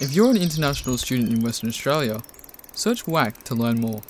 If you're an international student in Western Australia, search WAC to learn more.